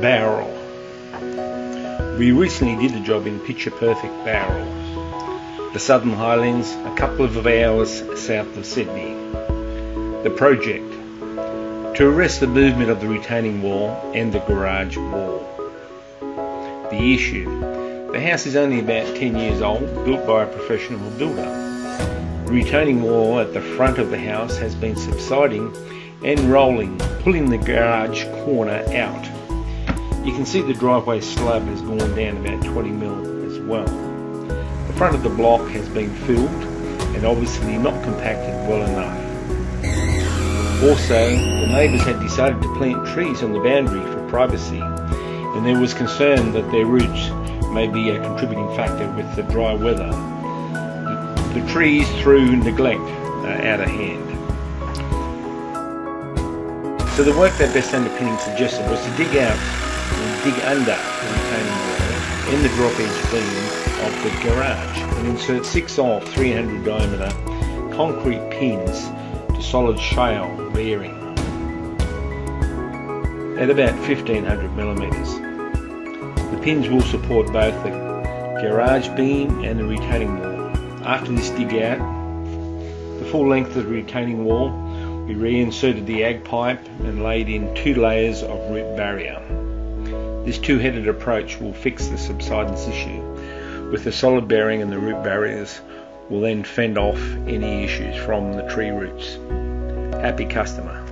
Bowral. We recently did a job in picture perfect Bowral, the Southern Highlands, a couple of hours south of Sydney. The project to arrest the movement of the retaining wall and the garage wall. The issue the house is only about 10 years old, built by a professional builder. The retaining wall at the front of the house has been subsiding and rolling, pulling the garage corner out. You can see the driveway slab has gone down about 20 mil as well. The front of the block has been filled and obviously not compacted well enough. Also, the neighbours had decided to plant trees on the boundary for privacy and there was concern that their roots may be a contributing factor with the dry weather. The, trees, through neglect, are out of hand. So the work that Best Underpinning suggested was to dig out and dig under the retaining wall in the drop edge beam of the garage and insert six off 300 diameter concrete pins to solid shale bearing at about 1500 millimeters. The pins will support both the garage beam and the retaining wall. After this dig out, the full length of the retaining wall, we reinserted the ag pipe and laid in two layers of root barrier. This two-headed approach will fix the subsidence issue, with the solid bearing and the root barriers we'll then fend off any issues from the tree roots. Happy customer.